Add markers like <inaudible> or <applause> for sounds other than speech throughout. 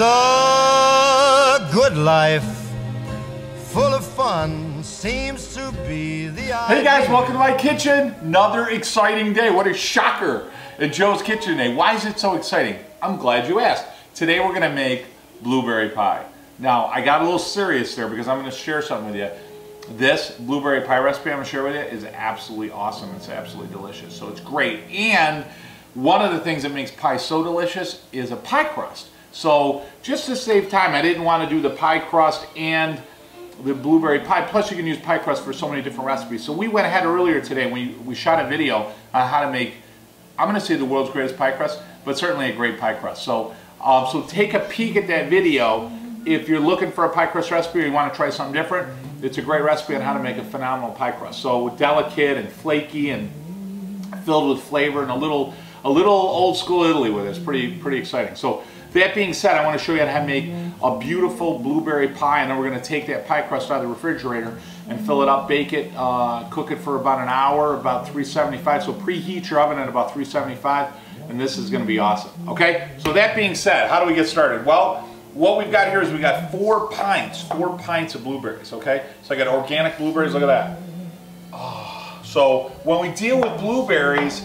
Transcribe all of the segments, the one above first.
The good life, full of fun, seems to be the Hey guys, welcome to my kitchen. Another exciting day. What a shocker at Joe's Kitchen today. Why is it so exciting? I'm glad you asked. Today we're gonna make blueberry pie. Now, I got a little serious there because I'm gonna share something with you. This blueberry pie recipe I'm gonna share with you is absolutely awesome. It's absolutely delicious. So it's great. And one of the things that makes pie so delicious is a pie crust. So just to save time, I didn't want to do the pie crust and the blueberry pie. Plus you can use pie crust for so many different recipes. So we went ahead earlier today, we, we shot a video on how to make, I'm going to say the world's greatest pie crust, but certainly a great pie crust. So, um, so take a peek at that video. If you're looking for a pie crust recipe or you want to try something different, it's a great recipe on how to make a phenomenal pie crust. So delicate and flaky and filled with flavor and a little a little old school Italy with it. It's pretty pretty exciting. So that being said, I want to show you how to make a beautiful blueberry pie, and then we're going to take that pie crust out of the refrigerator and fill it up, bake it, uh, cook it for about an hour, about 375. So preheat your oven at about 375, and this is going to be awesome. Okay, so that being said, how do we get started? Well, what we've got here is we've got four pints, four pints of blueberries, okay? So I got organic blueberries, look at that. Oh, so when we deal with blueberries,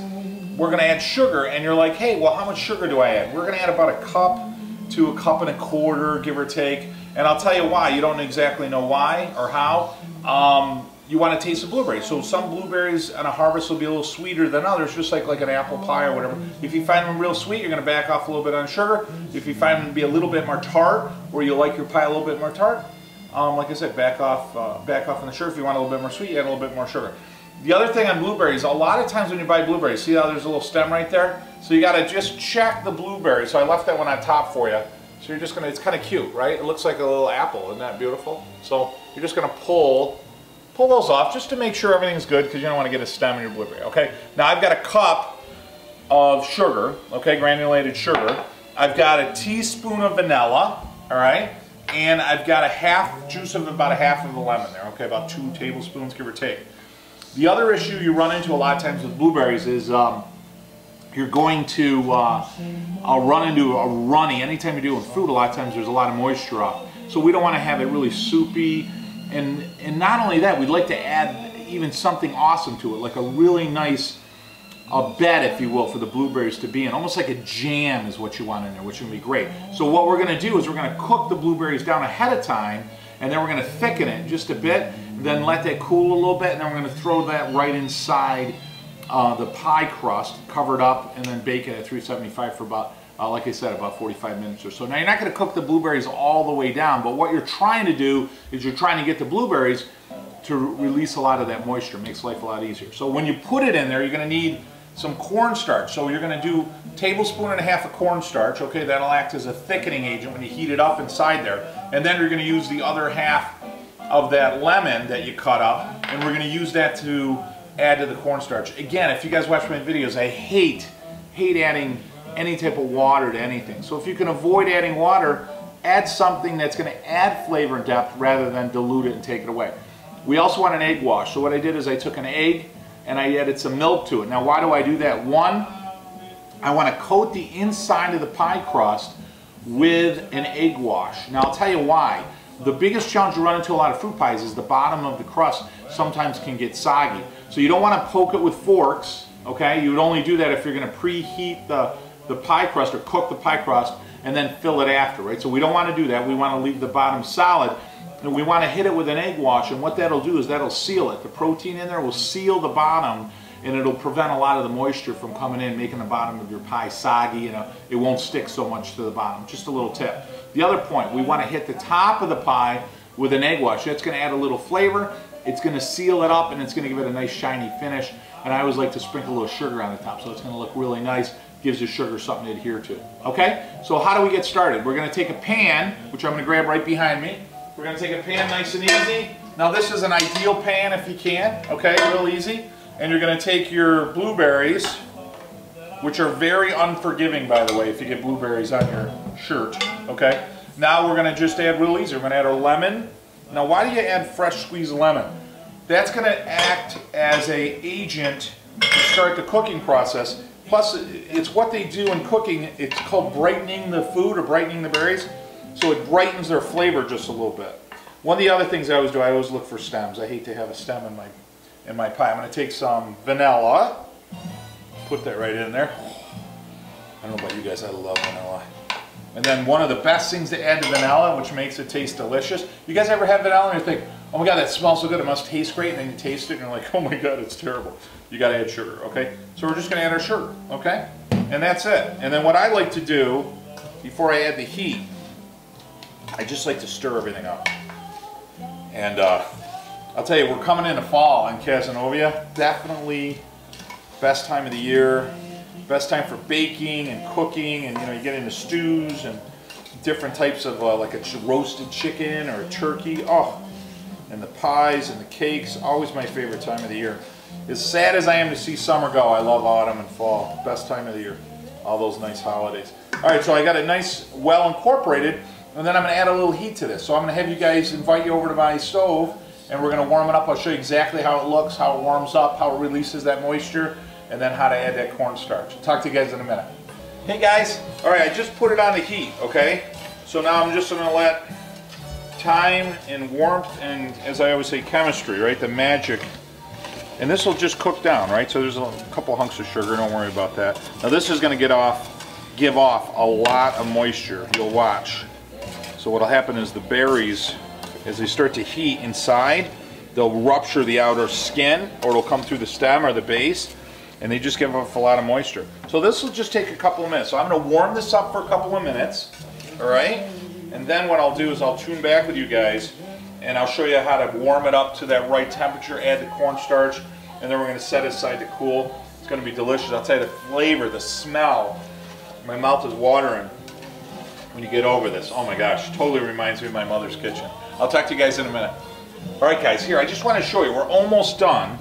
we're going to add sugar, and you're like, hey, well, how much sugar do I add? We're going to add about a cup to a cup and a quarter, give or take. And I'll tell you why. You don't exactly know why or how. Um, you want to taste the blueberries. So some blueberries on a harvest will be a little sweeter than others, just like like an apple pie or whatever. If you find them real sweet, you're going to back off a little bit on sugar. If you find them to be a little bit more tart, or you like your pie a little bit more tart, um, like I said, back off, uh, back off on the sugar. If you want a little bit more sweet, add a little bit more sugar. The other thing on blueberries, a lot of times when you buy blueberries, see how there's a little stem right there? So you gotta just check the blueberry. So I left that one on top for you. So you're just gonna, it's kind of cute, right? It looks like a little apple, isn't that beautiful? So you're just gonna pull, pull those off just to make sure everything's good because you don't wanna get a stem in your blueberry, okay? Now I've got a cup of sugar, okay, granulated sugar. I've got a teaspoon of vanilla, all right? And I've got a half, juice of about a half of a lemon there, okay, about two tablespoons, give or take. The other issue you run into a lot of times with blueberries is um, you're going to uh, uh, run into a runny. Anytime you deal with fruit, a lot of times there's a lot of moisture up. So we don't want to have it really soupy. And, and not only that, we'd like to add even something awesome to it, like a really nice a bed, if you will, for the blueberries to be in. Almost like a jam is what you want in there, which would be great. So what we're going to do is we're going to cook the blueberries down ahead of time, and then we're going to thicken it just a bit, then let that cool a little bit, and then we're going to throw that right inside uh, the pie crust, cover it up, and then bake it at 375 for about, uh, like I said, about 45 minutes or so. Now you're not going to cook the blueberries all the way down, but what you're trying to do is you're trying to get the blueberries to release a lot of that moisture. It makes life a lot easier. So when you put it in there, you're going to need some cornstarch. So you're going to do tablespoon and a half of cornstarch. Okay, that'll act as a thickening agent when you heat it up inside there. And then you're going to use the other half of that lemon that you cut up, and we're going to use that to add to the cornstarch. Again, if you guys watch my videos, I hate, hate adding any type of water to anything. So if you can avoid adding water, add something that's going to add flavor and depth rather than dilute it and take it away. We also want an egg wash. So what I did is I took an egg, and I added some milk to it. Now why do I do that? One, I want to coat the inside of the pie crust with an egg wash. Now I'll tell you why. The biggest challenge you run into a lot of fruit pies is the bottom of the crust sometimes can get soggy. So you don't want to poke it with forks, okay? You would only do that if you're going to preheat the, the pie crust or cook the pie crust and then fill it after, right? So we don't want to do that. We want to leave the bottom solid and we want to hit it with an egg wash and what that'll do is that'll seal it. The protein in there will seal the bottom and it'll prevent a lot of the moisture from coming in, making the bottom of your pie soggy. You know, it won't stick so much to the bottom. Just a little tip. The other point, we want to hit the top of the pie with an egg wash. That's going to add a little flavor. It's going to seal it up and it's going to give it a nice shiny finish. And I always like to sprinkle a little sugar on the top so it's going to look really nice. Gives the sugar something to adhere to. Okay, so how do we get started? We're going to take a pan, which I'm going to grab right behind me. We're going to take a pan nice and easy. Now this is an ideal pan if you can, okay, real easy. And you're going to take your blueberries, which are very unforgiving by the way if you get blueberries on your shirt, okay. Now we're going to just add easy. We're going to add our lemon. Now why do you add fresh squeezed lemon? That's going to act as a agent to start the cooking process. Plus, it's what they do in cooking. It's called brightening the food or brightening the berries. So it brightens their flavor just a little bit. One of the other things I always do, I always look for stems. I hate to have a stem in my in my pie. I'm going to take some vanilla, put that right in there. I don't know about you guys, I love vanilla. And then one of the best things to add to vanilla, which makes it taste delicious. You guys ever have vanilla and you think, oh my god, that smells so good, it must taste great, and then you taste it and you're like, <laughs> oh my god, it's terrible. You gotta add sugar, okay? So we're just gonna add our sugar, okay? And that's it. And then what I like to do, before I add the heat, I just like to stir everything up. And uh, I'll tell you, we're coming into fall in Cazenovia. Definitely best time of the year. Best time for baking and cooking, and you know, you get into stews and different types of uh, like a roasted chicken or a turkey. Oh, and the pies and the cakes. Always my favorite time of the year. As sad as I am to see summer go, I love autumn and fall. Best time of the year. All those nice holidays. All right, so I got it nice, well incorporated, and then I'm to add a little heat to this. So I'm going to have you guys invite you over to my stove, and we're going to warm it up. I'll show you exactly how it looks, how it warms up, how it releases that moisture, and then how to add that cornstarch. Talk to you guys in a minute. Hey guys, all right, I just put it on the heat, okay? So now I'm just gonna let time and warmth and, as I always say, chemistry, right? The magic. And this will just cook down, right? So there's a couple hunks of sugar, don't worry about that. Now this is gonna get off, give off a lot of moisture, you'll watch. So what'll happen is the berries, as they start to heat inside, they'll rupture the outer skin or it'll come through the stem or the base and they just give off a lot of moisture. So this will just take a couple of minutes. So I'm going to warm this up for a couple of minutes, all right? And then what I'll do is I'll tune back with you guys and I'll show you how to warm it up to that right temperature, add the cornstarch, and then we're going to set it aside to cool. It's going to be delicious. I'll tell you the flavor, the smell. My mouth is watering when you get over this. Oh my gosh, totally reminds me of my mother's kitchen. I'll talk to you guys in a minute. All right guys, here, I just want to show you, we're almost done.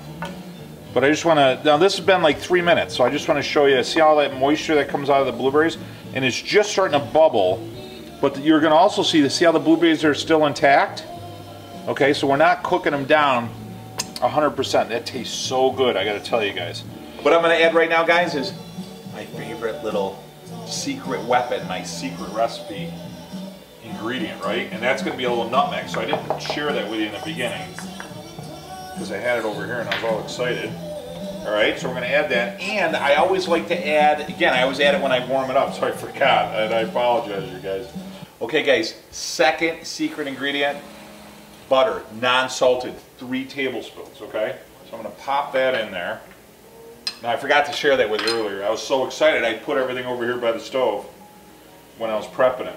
But I just want to, now this has been like three minutes, so I just want to show you, see all that moisture that comes out of the blueberries? And it's just starting to bubble, but you're going to also see, see how the blueberries are still intact? Okay, so we're not cooking them down 100%. That tastes so good, I got to tell you guys. What I'm going to add right now, guys, is my favorite little secret weapon, my secret recipe ingredient, right? And that's going to be a little nutmeg, so I didn't share that with you in the beginning because I had it over here and I was all excited. All right, so we're going to add that. And I always like to add, again, I always add it when I warm it up, <laughs> so I forgot, and I apologize, you guys. Okay, guys, second secret ingredient, butter, non-salted, three tablespoons, okay? So I'm going to pop that in there. Now, I forgot to share that with you earlier. I was so excited, I put everything over here by the stove when I was prepping it.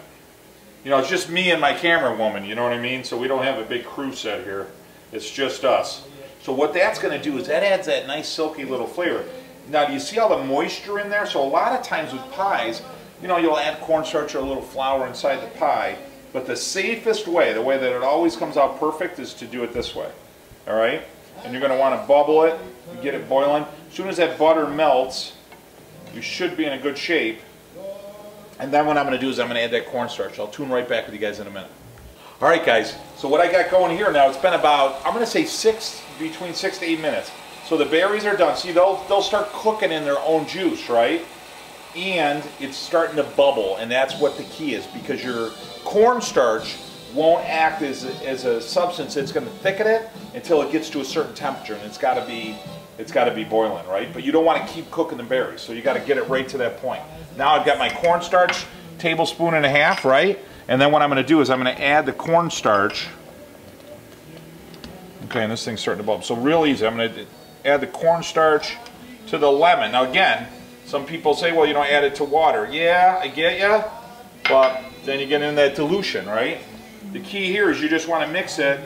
You know, it's just me and my camera woman, you know what I mean? So we don't have a big crew set here. It's just us. So what that's going to do is that adds that nice silky little flavor. Now, do you see all the moisture in there? So a lot of times with pies, you know, you'll add cornstarch or a little flour inside the pie, but the safest way, the way that it always comes out perfect, is to do it this way. All right? And you're going to want to bubble it, get it boiling. As soon as that butter melts, you should be in a good shape. And then what I'm going to do is I'm going to add that cornstarch. I'll tune right back with you guys in a minute. All right, guys, so what I got going here now, it's been about, I'm going to say six, between six to eight minutes. So the berries are done. See, they'll, they'll start cooking in their own juice, right? And it's starting to bubble, and that's what the key is, because your cornstarch won't act as as a substance. It's going to thicken it until it gets to a certain temperature, and it's got to be it's got to be boiling, right? But you don't want to keep cooking the berries, so you got to get it right to that point. Now I've got my cornstarch, tablespoon and a half, right? And then what I'm going to do is I'm going to add the cornstarch. Okay, and this thing's starting to bubble. So real easy. I'm going to add the cornstarch to the lemon. Now again, some people say, well, you don't add it to water. Yeah, I get ya, but then you get in that dilution, right? The key here is you just want to mix it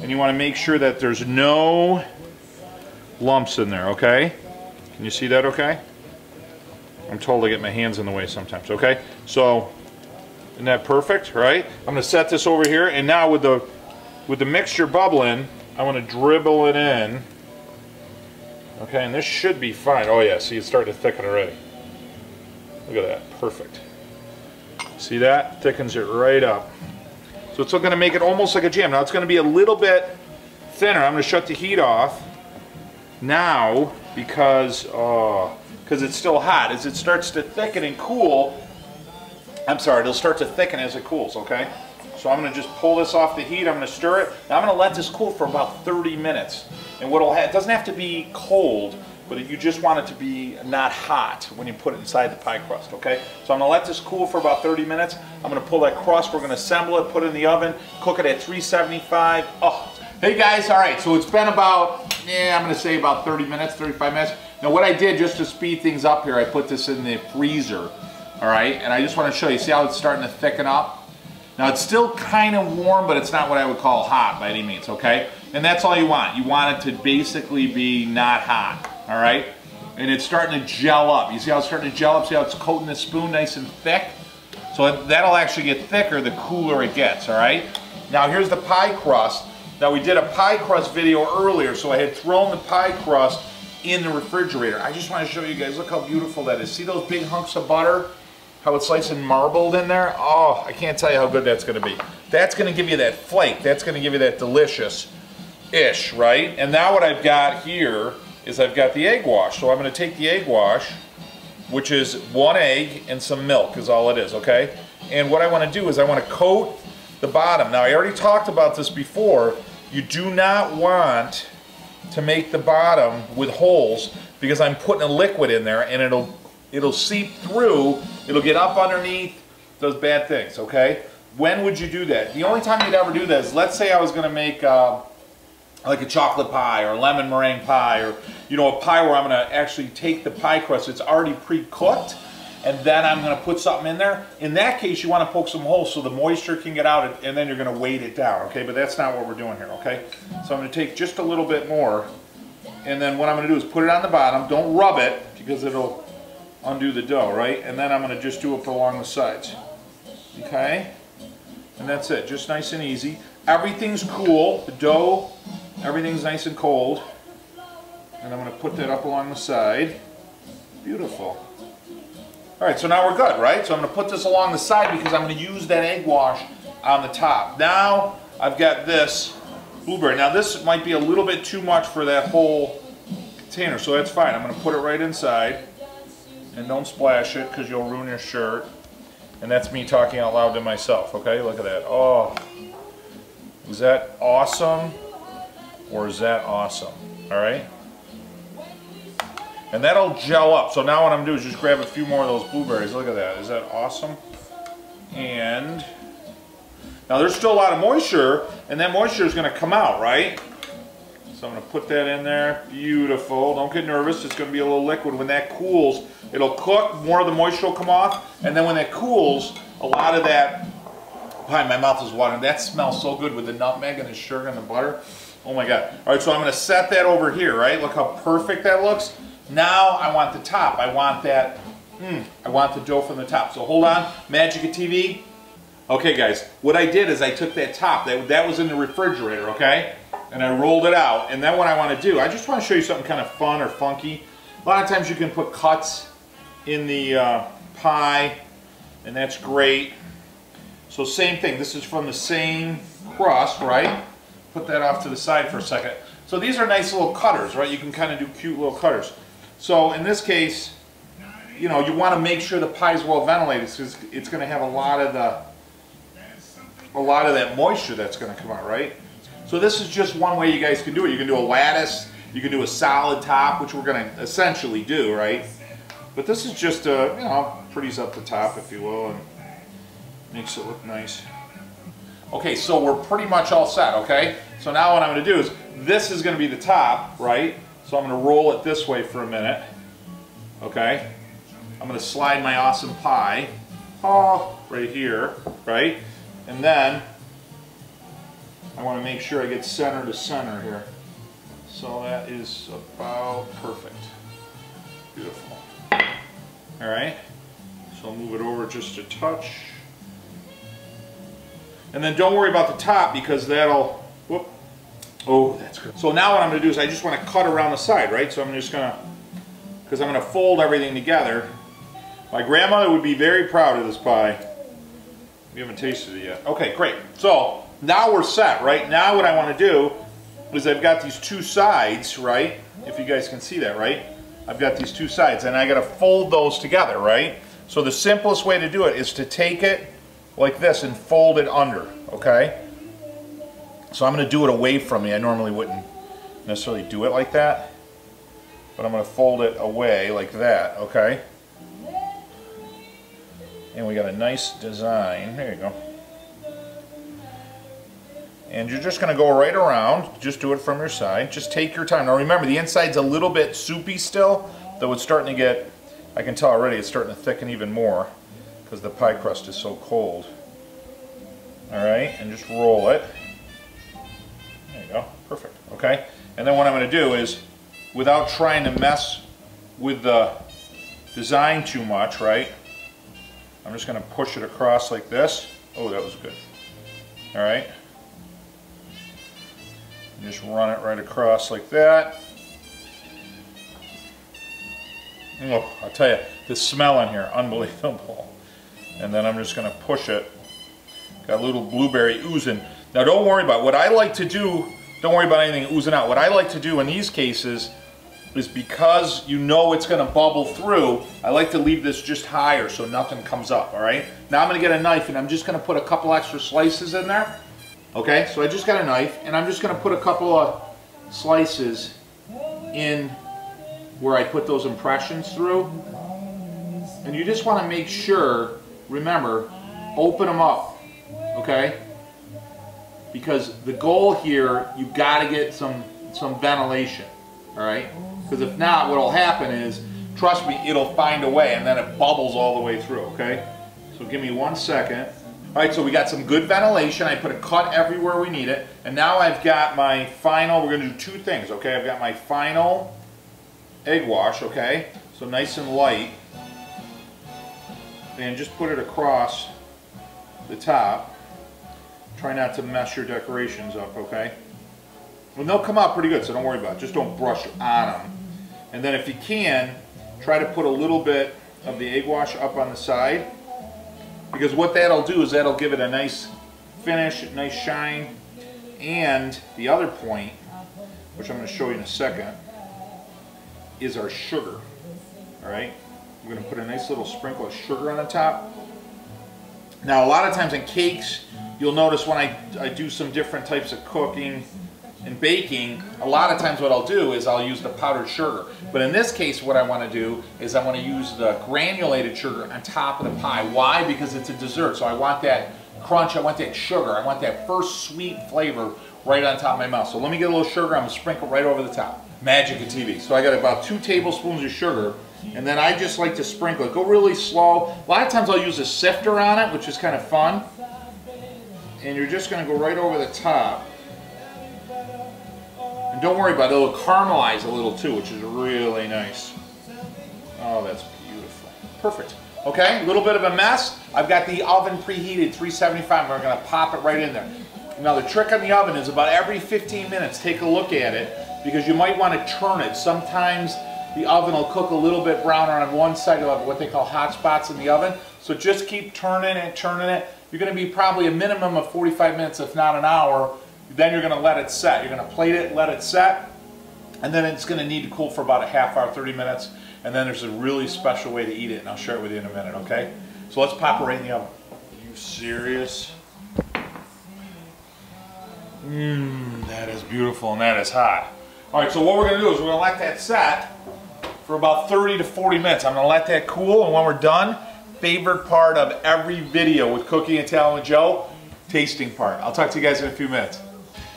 and you want to make sure that there's no lumps in there, okay? Can you see that okay? I'm told I get my hands in the way sometimes, okay? So isn't that perfect, right? I'm to set this over here, and now with the with the mixture bubbling, I want to dribble it in. Okay, and this should be fine. Oh yeah, see it's starting to thicken already. Look at that, perfect. See that? Thickens it right up. So it's going to make it almost like a jam. Now it's going to be a little bit thinner. I'm going to shut the heat off now because uh, because it's still hot. As it starts to thicken and cool, I'm sorry, it'll start to thicken as it cools, okay? So I'm gonna just pull this off the heat, I'm gonna stir it. Now I'm gonna let this cool for about 30 minutes. And what'll ha it doesn't have to be cold, but you just want it to be not hot when you put it inside the pie crust, okay? So I'm gonna let this cool for about 30 minutes. I'm gonna pull that crust, we're gonna assemble it, put it in the oven, cook it at 375. Oh, hey guys, all right, so it's been about, yeah, I'm gonna say about 30 minutes, 35 minutes. Now what I did just to speed things up here, I put this in the freezer, all right? And I just wanna show you, see how it's starting to thicken up? Now it's still kind of warm, but it's not what I would call hot by any means, okay? And that's all you want. You want it to basically be not hot, all right? And it's starting to gel up. You see how it's starting to gel up? See how it's coating the spoon nice and thick? So that'll actually get thicker the cooler it gets, all right? Now here's the pie crust. Now we did a pie crust video earlier, so I had thrown the pie crust in the refrigerator. I just want to show you guys, look how beautiful that is. See those big hunks of butter? how it's nice and marbled in there. Oh, I can't tell you how good that's gonna be. That's gonna give you that flake. That's gonna give you that delicious-ish, right? And now what I've got here is I've got the egg wash. So I'm gonna take the egg wash, which is one egg and some milk is all it is, okay? And what I wanna do is I wanna coat the bottom. Now I already talked about this before. You do not want to make the bottom with holes because I'm putting a liquid in there and it'll it'll seep through, it'll get up underneath those bad things, okay? When would you do that? The only time you'd ever do that is, let's say I was gonna make uh, like a chocolate pie or a lemon meringue pie or, you know, a pie where I'm gonna actually take the pie crust, it's already pre-cooked, and then I'm gonna put something in there. In that case, you wanna poke some holes so the moisture can get out and then you're gonna weight it down, okay? But that's not what we're doing here, okay? So I'm gonna take just a little bit more, and then what I'm gonna do is put it on the bottom. Don't rub it, because it'll undo the dough, right? And then I'm going to just do it along the sides. Okay? And that's it. Just nice and easy. Everything's cool. The dough, everything's nice and cold. And I'm going to put that up along the side. Beautiful. All right, so now we're good, right? So I'm to put this along the side because I'm going to use that egg wash on the top. Now I've got this blueberry. Now this might be a little bit too much for that whole container, so that's fine. I'm going to put it right inside. And don't splash it because you'll ruin your shirt. And that's me talking out loud to myself, okay? Look at that. Oh, is that awesome or is that awesome? All right? And that'll gel up. So now what I'm to do is just grab a few more of those blueberries. Look at that. Is that awesome? And now there's still a lot of moisture, and that moisture is to come out, right? So I'm to put that in there. Beautiful. Don't get nervous. It's to be a little liquid. When that cools, it'll cook. More of the moisture will come off. And then when it cools, a lot of that... My mouth is watering. That smells so good with the nutmeg and the sugar and the butter. Oh my God. All right, so I'm to set that over here, right? Look how perfect that looks. Now I want the top. I want that... Mm, I want the dough from the top. So hold on. Magica TV. Okay, guys. What I did is I took that top. That, that was in the refrigerator, okay? and I rolled it out. And then what I want to do, I just want to show you something kind of fun or funky. A lot of times you can put cuts in the uh, pie, and that's great. So same thing, this is from the same crust, right? Put that off to the side for a second. So these are nice little cutters, right? You can kind of do cute little cutters. So in this case, you know, you want to make sure the pie is well ventilated because it's going to have a lot of the, a lot of that moisture that's going to come out, right? So this is just one way you guys can do it. You can do a lattice, you can do a solid top, which we're going to essentially do, right? But this is just a, you know, pretties up the top, if you will, and makes it look nice. Okay, so we're pretty much all set, okay? So now what I'm going to do is, this is going to be the top, right? So I'm going to roll it this way for a minute, okay? I'm going to slide my awesome pie, oh, right here, right? And then I want to make sure I get center to center here. So that is about perfect. Beautiful. All right. So I'll move it over just a touch. And then don't worry about the top because that'll. Oh, that's good. So now what I'm to do is I just want to cut around the side, right? So I'm just going to, because I'm going to fold everything together. My grandmother would be very proud of this pie. We haven't tasted it yet. Okay, great. So now we're set, right? Now what I want to do is I've got these two sides, right? If you guys can see that, right? I've got these two sides and I got to fold those together, right? So the simplest way to do it is to take it like this and fold it under, okay? So I'm going to do it away from me. I normally wouldn't necessarily do it like that, but I'm going to fold it away like that, okay? And we got a nice design. There you go. And you're just going to go right around. Just do it from your side. Just take your time. Now remember, the inside's a little bit soupy still, though it's starting to get, I can tell already, it's starting to thicken even more because the pie crust is so cold. Alright, and just roll it. Perfect. Okay? And then what I'm going to do is, without trying to mess with the design too much, right? I'm just going to push it across like this. Oh, that was good. Alright? Just run it right across like that. Oh, I'll tell you, the smell in here, unbelievable. And then I'm just going to push it. Got a little blueberry oozing. Now don't worry about it. What I like to do, don't worry about anything oozing out. What I like to do in these cases is because you know it's going to bubble through, I like to leave this just higher so nothing comes up, all right? Now I'm going to get a knife and I'm just going to put a couple extra slices in there. Okay, so I just got a knife and I'm just going to put a couple of slices in where I put those impressions through. And you just want to make sure, remember, open them up, okay? Because the goal here, you've got to get some, some ventilation, all right? Because if not, what will happen is, trust me, it'll find a way and then it bubbles all the way through, okay? So give me one second. All right, so we got some good ventilation. I put a cut everywhere we need it. And now I've got my final, we're gonna do two things, okay? I've got my final egg wash, okay? So nice and light. And just put it across the top. Try not to mess your decorations up, okay? Well, they'll come out pretty good, so don't worry about it. Just don't brush on them. And then if you can, try to put a little bit of the egg wash up on the side because what that'll do is that'll give it a nice finish, a nice shine. And the other point, which I'm going to show you in a second, is our sugar. Alright? We're going to put a nice little sprinkle of sugar on the top. Now a lot of times in cakes, you'll notice when I, I do some different types of cooking and baking, a lot of times what I'll do is I'll use the powdered sugar. But in this case, what I want to do is I want to use the granulated sugar on top of the pie. Why? Because it's a dessert, so I want that crunch, I want that sugar, I want that first sweet flavor right on top of my mouth. So let me get a little sugar, I'm to sprinkle right over the top. Magic of TV. So I got about two tablespoons of sugar, and then I just like to sprinkle it. Go really slow. A lot of times I'll use a sifter on it, which is kind of fun. And you're just going to go right over the top. And don't worry about it, it'll caramelize a little too, which is really nice. Oh, that's beautiful. Perfect. Okay, a little bit of a mess. I've got the oven preheated, 375, we're gonna pop it right in there. Now the trick on the oven is about every 15 minutes, take a look at it, because you might want to turn it. Sometimes the oven will cook a little bit browner on one side, you'll have what they call hot spots in the oven. So just keep turning it, turning it. You're gonna be probably a minimum of 45 minutes, if not an hour, then you're going to let it set. You're going to plate it, let it set, and then it's going to need to cool for about a half hour, 30 minutes, and then there's a really special way to eat it, and I'll share it with you in a minute, okay? So let's pop it right in the oven. Are you serious? Mmm, that is beautiful and that is hot. All right, so what we're going to do is we're going to let that set for about 30 to 40 minutes. I'm going to let that cool, and when we're done, favorite part of every video with Cooking Italian Joe, tasting part. I'll talk to you guys in a few minutes.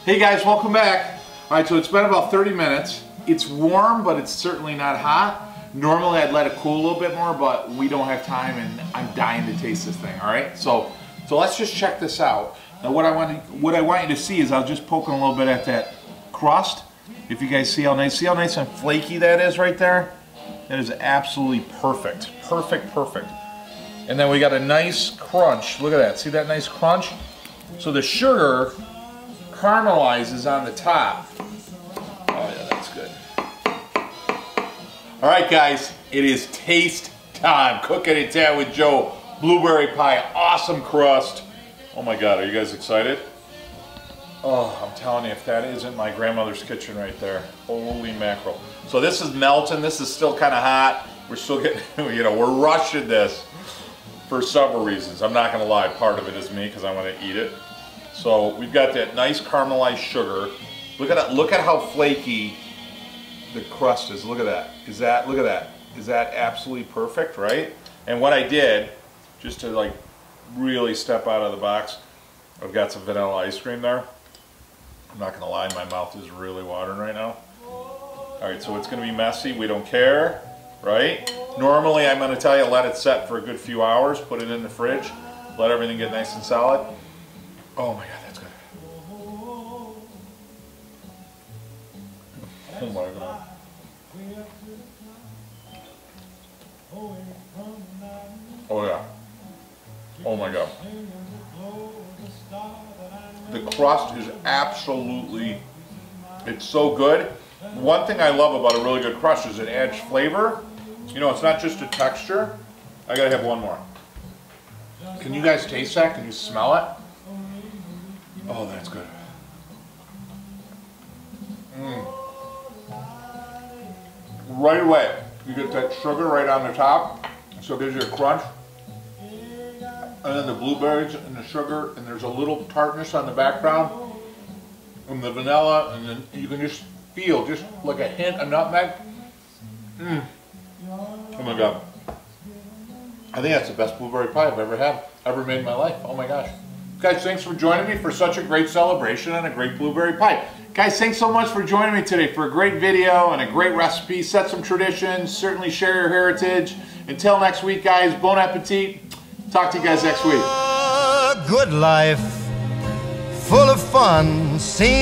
Hey guys, welcome back. All right, so it's been about 30 minutes. It's warm, but it's certainly not hot. Normally I'd let it cool a little bit more, but we don't have time and I'm dying to taste this thing, all right? So, so let's just check this out. Now what I want to, what I want you to see is I'll just poke a little bit at that crust. If you guys see how nice, see how nice and flaky that is right there? That is absolutely perfect. Perfect, perfect. And then we got a nice crunch. Look at that. See that nice crunch? So the sugar caramelizes on the top. Oh yeah, that's good. All right, guys, it is taste time. Cooking it down with Joe. Blueberry pie, awesome crust. Oh my God, are you guys excited? Oh, I'm telling you, if that isn't my grandmother's kitchen right there, holy mackerel. So this is melting, this is still kind of hot. We're still getting, <laughs> you know, we're rushing this. For several reasons. I'm not gonna lie, part of it is me because I want to eat it. So we've got that nice caramelized sugar. Look at that, look at how flaky the crust is. Look at that. Is that, look at that. Is that absolutely perfect, right? And what I did, just to like really step out of the box, I've got some vanilla ice cream there. I'm not gonna lie, my mouth is really watering right now. All right, so it's gonna be messy, we don't care, right? Normally, I'm gonna tell you, let it set for a good few hours, put it in the fridge, let everything get nice and solid. Oh my God, that's good. Oh my God. Oh yeah. Oh my God. The crust is absolutely, it's so good. One thing I love about a really good crust is it adds flavor. You know, it's not just a texture. I gotta have one more. Can you guys taste that? Can you smell it? Oh, that's good. Mm. Right away, you get that sugar right on the top, so it gives you a crunch. And then the blueberries and the sugar, and there's a little tartness on the background, and the vanilla, and then you can just feel just like a hint of nutmeg. Mm. Oh my god. I think that's the best blueberry pie I've ever had, ever made in my life. Oh my gosh. Guys, thanks for joining me for such a great celebration and a great blueberry pie. Guys, thanks so much for joining me today for a great video and a great recipe. Set some traditions, certainly share your heritage. Until next week, guys, bon appetit. Talk to you guys next week. A good life, full of fun, seems